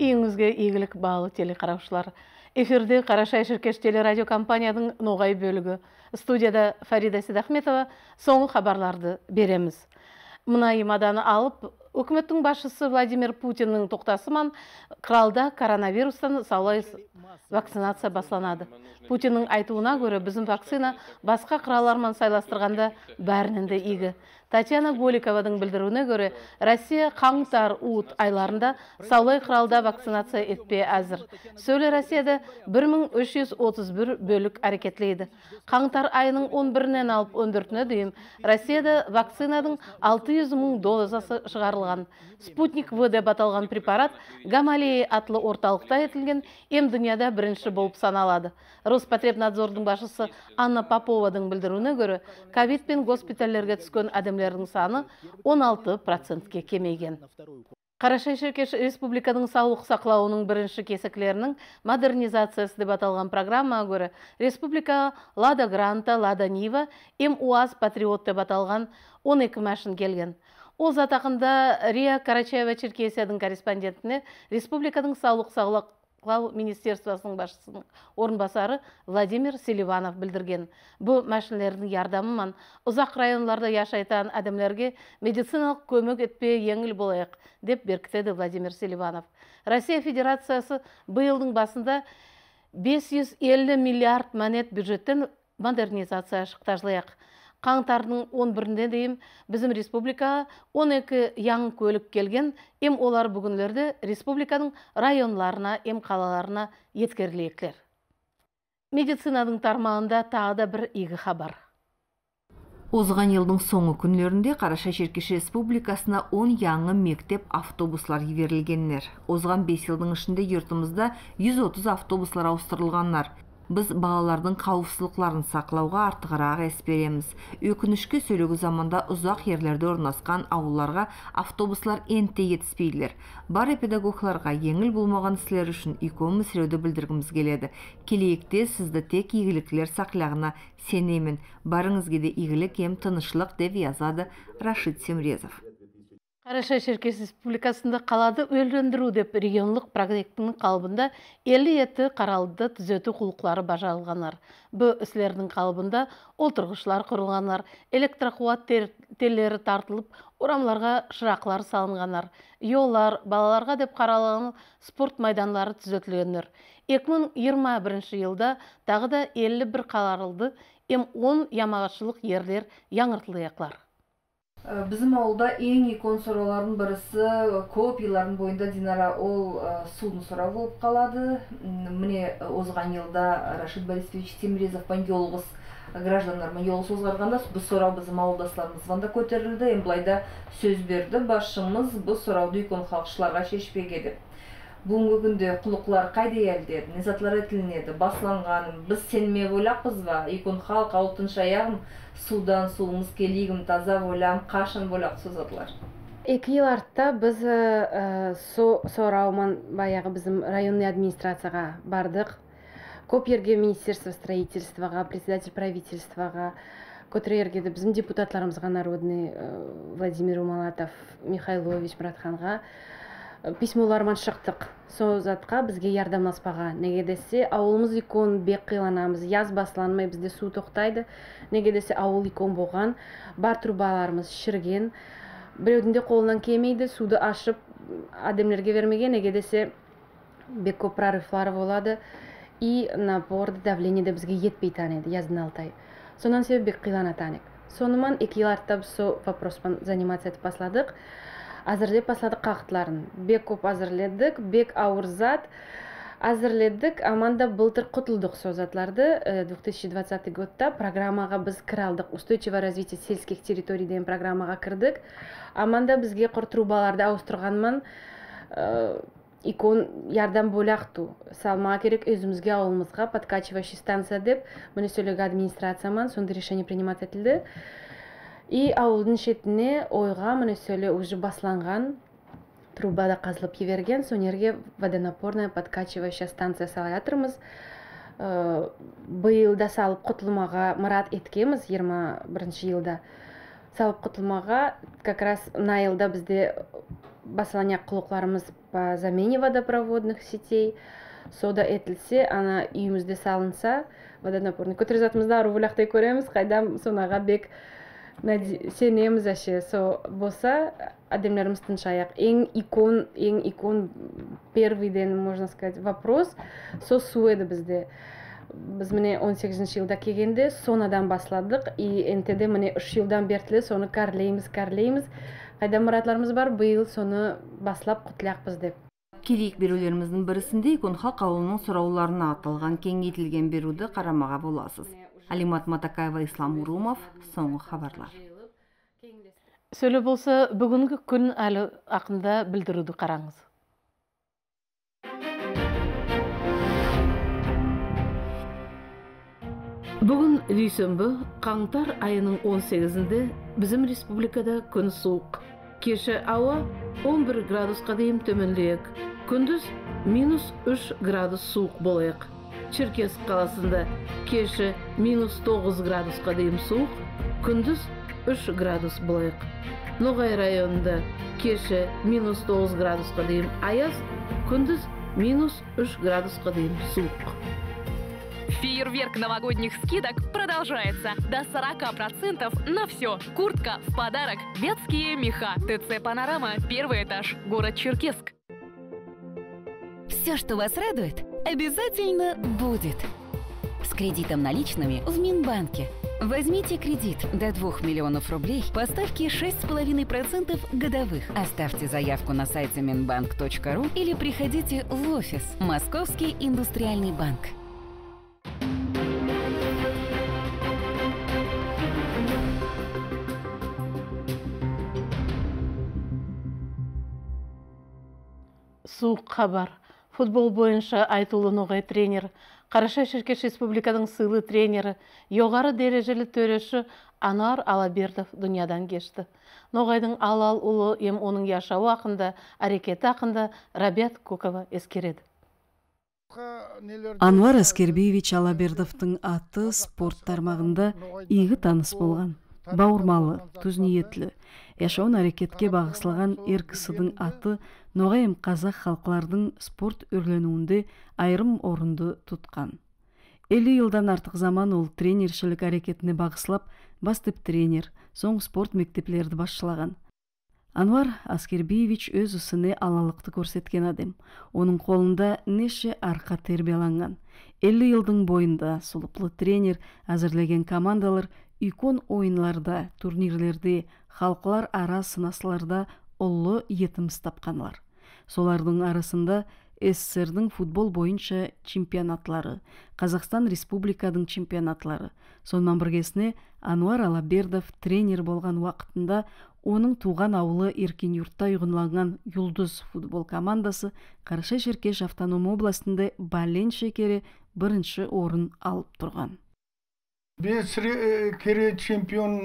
үйіңізге игілік балы телекараушылар эфирде қарашай шіркеш телерадио компанияның ноғай бөлігі. Студияда фарида сейдахметова соңғы хабарларды береміз. Мұнай маданы алып үкіметтің басшысы владимир путиннің тоқтасыман қыралда коронавирустан саулай вакцинация басланады путиннің айтуына көрі біздің вакцина басқа қыралармен сайластырғанда бәрінен де игі татьяна голикованың білдіруіне көрі россия қаңтар уыт айларында саулай қыралда вакцинация етпе әзір сөйлі россияда 1331 бөлік әрекетлейді. Қаңтар айының 11-нен алып 14-не дейін россияда вакцинаның 600 мың дозасы спутник в деп аталған препарат гамалея атлы орталықта етілген ем дүнияда бірінші болып саналады. Роспотребнадзордың басшысы анна попованың білдіруіне көрі ковид пен госпитальдерге түскен адамдардың саны 16 процентке кемейген. Қарашай шеркеш республиканың саулық сақлауының бірінші кесіклерінің модернизациясы деп аталған программаға көрі республика лада гранта лада нива м уаз патриот деп аталған 12 машин келген. Ол затақында риа карачаева черкесияның корреспондентіне республиканың саулық сақлау министерствосының басшысының орынбасары владимир селиванов білдірген. Бұл машинелердің ярдамымен ұзақ районларда яшайтан адамдарға медициналық көмек етпе еңіл болайық деп беркітеді владимир селиванов. Россия федерациясы биылдың басында 550 миллиард монет бюджеттен модернизация шықтажлайық қаңтардың 11-інде дейін біздің республикаға 12 яң көлік келген. Ем олар бүгінлерді республиканың районларына ем қалаларына еткерілеклер медицинаның тармағында тағы да бір игі хабар. Озған елдің соңы күнлерінде қараша шеркеш республикасына 10 яңы мектеп автобуслар берілгеннер озған 5 жылдың ішінде йұртымызда 130 автобуслар ауыстырылғаннар. Біз балалардың қауіпсіздікларын сақлауға артығырақ ес өкінішке сөйлегі заманда ұзақ ерлерде орналасқан ауылларға автобуслар энте жетіспейлер бар педагогларға еңіл болмаған сілер үшін икон мүсіреуді білдіргіміз келеді. Келейікте сізді тек игіліктілер сақлағына сенемін. Барыңызге де игілік ем тынышлық деп yazады рашид семрезов. Қараша шеркес республикасында қалады өлөндіру деп регионлық проектінің қалыбында 50 еті қаралды түзету құлықлары бажалғанар. Бұл үслердің қалыбында отырғышлар құрылғанар, электрокуат теллері тартылып, орамларға шырақлар салынғанар, йоллар, балаларға деп қаралған спорт майданлары түзетілгендер. 2021 жылда тағы да 51 қаларылды, ем 10 ямағашылық ерлер яңыртылыяқлар. Біздің ауылда ең икон сұраулардың бірісі көп еллардың бойында динара ол судың сұрау болып қалады. Міне озған жылда рашид борисович темирезов геологыз граждандармен жолығыс озғарғанда бұл сұрау біздің ауылдасларымыздан да көтерілді. Енді былайда сөз берді. Басшымыз бұл сұрауды икон халықшыларға шешпеге деп бүгінгі күнде құлықлар қайда елдер незатлар етілінеді басланғанын біз сенме ойлақпыз ба? Икон халық алтын шаяғым судан суымыз келигім таза ойлам болақ созатлар эки ел артта біз сорауман баяғы біздің районный администрацияға бардық. Көп жерге министерство строительствоға председатель правительствоға көтірі жерге де біздің депутаттарымызға народный владимир умалатов михайлович мұратханға письмолармен шықтық. Сол затқа бізге ярдамласпаға неге десе ауылымыз икон бек қиланамыз. Яз басланмай бізде су тоқтайды. Неге десе ауыл икон болған. Бар трубаларымыз шірген. Біреудің де қолынан келмейді. Суды ашып адамдерге бермеген. Неге десе бек көп прорывлар болады. И напор давление де бізге етпей таниды. Яздың алты сонан себеп бек қилана таник сонымен екі ел артта біз сол вопроспен заниматься етіп басладық. Әзірлеп бастадық қағытларын бек көп әзірледік бек ауыр зат. Әзірледік аманда былтыр құтылдық сол затларды 2020 годта программаға біз кіре алдық. Устойчивое развитие сельских территорий деген программаға кірдік. Аманда бізге құр трубаларды ауыстырғанман икон ярдам болақту салмаға керек өзімізге ауылымызға подкачивающий станция деп. Сөйлегі администрацияман сондай решение принимать етілді. И ауылдың шетіне ойға міне сөйле уже басланған трубада қазылып жіберген сол жерге водонапорная подкачивающая станция сала жатырмыз да салып құтылмаға мұрат еткенбіз жиырма бірінші жылда. Салып құтылмаға как раз мына жылда бізде басыланяк кылукларыбыз по замене водопроводных сетей. Сода этилсе ана үйүбүздө салынса водонапорный ару булактай көрөбүз кайдам сонага бек сенемиз аше со болса адемлерибиз тынчаяк эң икон эң икон первыйден можно сказать вопрос. Со суу эди бизде биз міне он сегизинчи жылда келгенде сонадан башладык и нтд міне үч жылдан бери эле сону каарлейбиз каарлейбиз кайда муратларыбыз бар? Быйыл сону башлап кутулакпыз деп. Кирейик берүүлөрүбүздүн бирисинде икон халк абалынын суроолоруна аталган кеңейтилген берүүдү карамага боласыз. Алимат матакаева ислам урумов соңку кабарлар сөйлө болсо бүгүнкү күн али акында билдирүүдү караңыз бүгүн дүйсөнбү каңтар айынын он сегизинде биздин республикада күн суук кеше аба он бир градуска дейин төмөндөйөк күндүз минус үч градус суук болоек черкесск қаласында кеші минус 9 градусқа дейін суық күндіз 3 градус болайық ноғай районында кеші минус 9 градусқа дейін аяз күндіз минус 3 градусқа дейін суық Фейерверк новогодних скидок продолжается. До 40% на все. Куртка в подарок. Вятские меха. ТЦ «Панорама». Первый этаж. Город Черкесск. Все, что вас радует, обязательно будет. С кредитом наличными в Минбанке. Возьмите кредит до 2 миллионов рублей по ставке 6,5% годовых. Оставьте заявку на сайте minbank.ru или приходите в офис Московский индустриальный банк. суық хабар футбол бойынша айтулы ноғай тренер қараша шеркеш республиканың сыйлы тренері жоғары дәрежелі төреші анар алабердов дүниядан кешті. Ноғайдың алал ұлы ем оның яшауы ақында әрекеті ақында рабиат кокова ескереді. Анвар аскербиевич алабердовтың аты спорт тармағында игі таныс болған. Бауырмалы түз ниетлі жашауын әрекетке бағышлаған ер аты ноғайым қазақ халқылардың спорт өрленуінде айрым орынды тұтқан. Элүү жылдан артық заман ол тренершілік әрекетіне бағыслап бастып тренер соң спорт мектеплерді башчылаган анвар аскербиевич өз ісіне алалықты көрсеткен адем оның қолында неше арқа тербияланган элүү жылдың бойында сулуплу тренер әзірлеген командалар икон ойынларда турнирлерде халқылар ара сынасларда ұлы етіміз тапқанлар солардың арасында сссрдың футбол бойынша чемпионатлары қазақстан республикадың чемпионатлары сонымен біргесіне ануар алабердов тренер болған уақытында оның туған ауылы еркен юртта ұйғынланған юлдыз футбол командасы қарашай шеркеш автоном областында бален шекері бірінші орын алып тұрған. Біз кере чемпион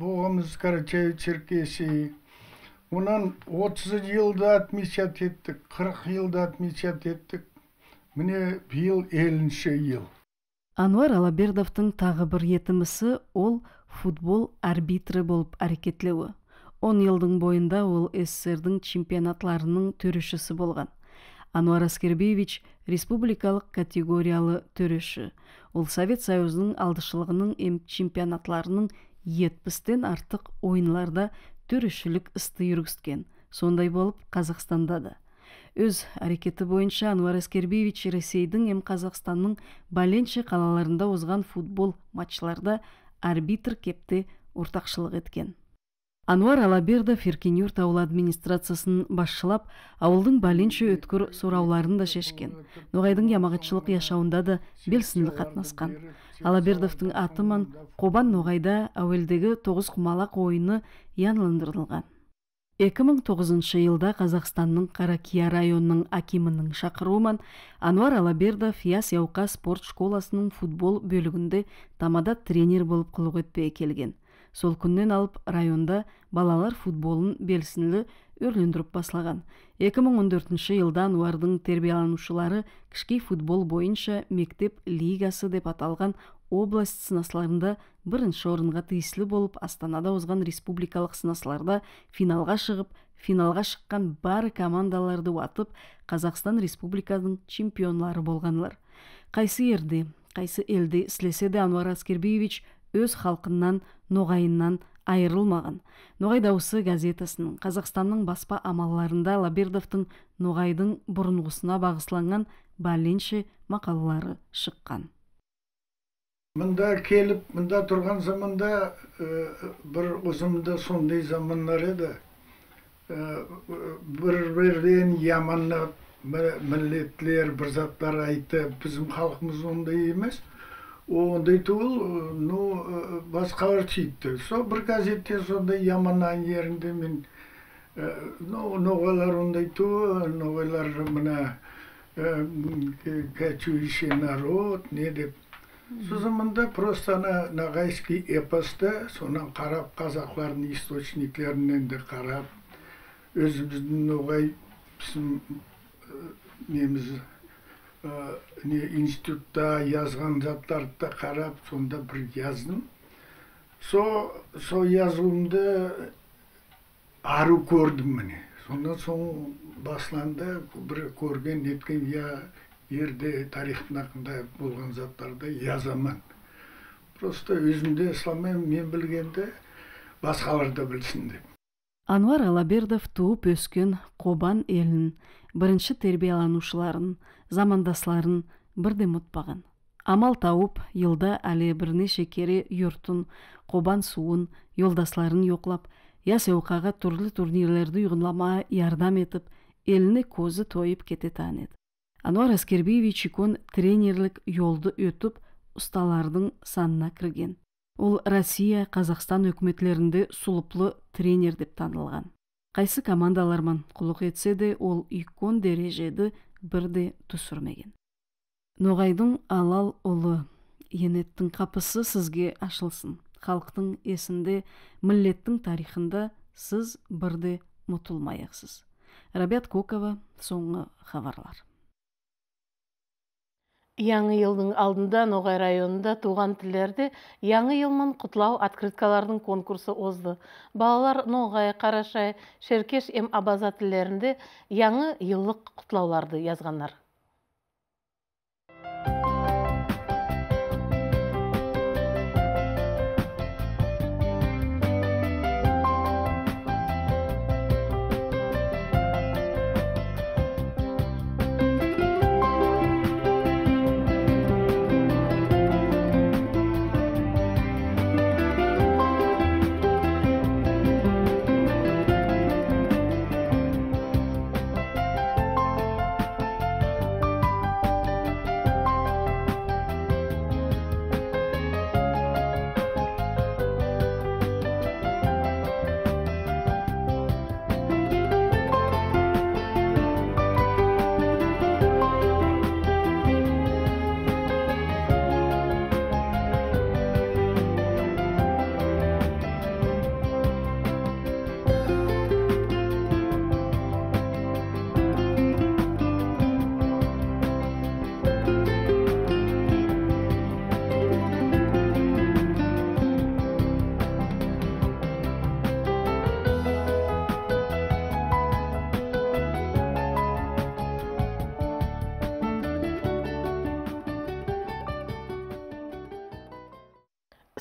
болғанбыз карачай черкесии Онан 30 жылда отмечать еттік, 40 жылда отмечать еттік. Міне биыл 50 ел. Ануар Алабердовтың тағы бір етімісі ол футбол арбитрі болып әрекетлеуі. 10 елдің бойында ол СССРдің чемпионатларының төрешісі болған. Ануар Аскербеевич республикалық категориялы төреші. Ол Совет Союзының алдышылығының ем чемпионатларының 70-тен артық ойынларда төрешілік істі жүргізген. Сондай болып қазақстанда да. Өз әрекеті бойынша ануар әскербиевич ресейдің эм қазақстанның баленше қалаларында озған футбол матчларда арбитр кепте ортақшылық еткен. Ануар алабердов еркенюрт ауыл администрациясын басшылап ауылдың баленше өткір сұрауларын да шешкен. Ноғайдың ямағатшылық яшауында да белсенді қатынасқан. Алабердовтың атыман қобан ноғайда әуелдегі тоғыз құмалақ ойыны янландырылған. 2009 жылда қазақстанның қаракия районының акимінің шақыруымен ануар алабердов яс яуқа спорт школасының футбол бөлігінде тамада тренер болып құлық өтпей келген. Сол күннен алып районда балалар футболын белсенді өрлендіріп баслаган 2014 жылда анвардын тербиялануучулары кичкей футбол боюнча мектеп лигасы деп аталган область сынасларында биринчи орынга тийиштүү болуп астанада озган республикалык сынасларда финалга чыгып финалга шыққан баары командаларды батып қазақстан республикасынын чемпионлары болганлар кайсы ерди кайсы элди силесе да анвар аскербиевич өз халкынан ноғайынан айырылмаган ноғай дауысы газетасынын казакстандын баспа амалларында лабердовдун ноғайдын бурунгусуна багышланган бәленше макалалары шыққан. Мында келіп мында тұрған заманда бір өзімде сондай замандар еді. Бір бірден яманлап милетлер бір заттар айтып біздің халқымыз ондай емес ондай түгіл ну басқа бір тиіпті сол бір газетте сондай яманнан ерінде мен ноғайлар ондай түгіл ноғайлар мына кочующий народ не деп. Сол заманда просто ана нағайский эпосты сонан қарап қазақтардың источниклерінен де қарап өзіміздің ноғай біздің неміз не институтта жазған заттарды қарап сонда бір яздым. Со сол жазуымды ару көрдім міне. Сондан соң басыланда бір көрген неткен я ерде тарихтың ақында болған заттарды жазамын просто өзімде исламмен мен білгенді басқалар да білсін деп. Анвар алабердов тууп өскөн кобан элин биринчи тербиялануучуларын замандашларын бирден унутпаган амал тауып жылда али бир нече кере юртун кобан суун жолдашларын жоклап яс эукага турлуу турнирлерди уйгунламага жардам этип элине көзү тоюп кете таанет анвар аскербиевич икон тренерлик жолду өтүп усталардын санына кирген Ол Россия, Қазақстан өкметлерінде сулуплуу тренер деп танылған. Қайсы командаларман құлық етсе де, ол икон дәрежеди бірде түсірмеген. Ноғайдың алал ұлы енеттің қапысы сізге ашылсын. Халықтың есінде, миллеттің тарихында сіз бірде мұтылмаяқсыз. Рабят Кокова соңғы хабарлар. Яңы йылдың алдында Ноғай районында туған тілерді Яңы йылман құтлау открыткалардың конкурсы озды. Балалар Ноғай, Қарашай, Шеркеш эм Абаза тілерінде яңы йыллық құтлауларды язғандар.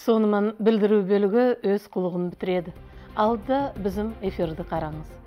Сонымен білдіру бөлігі өз құлығын бітіреді. Алда біздің эфирді қараңыз.